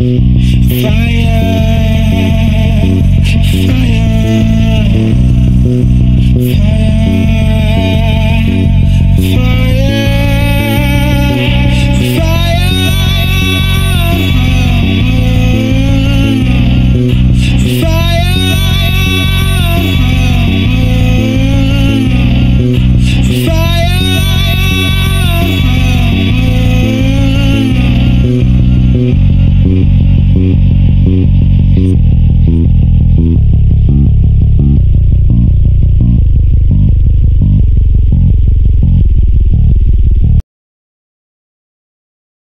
Fire.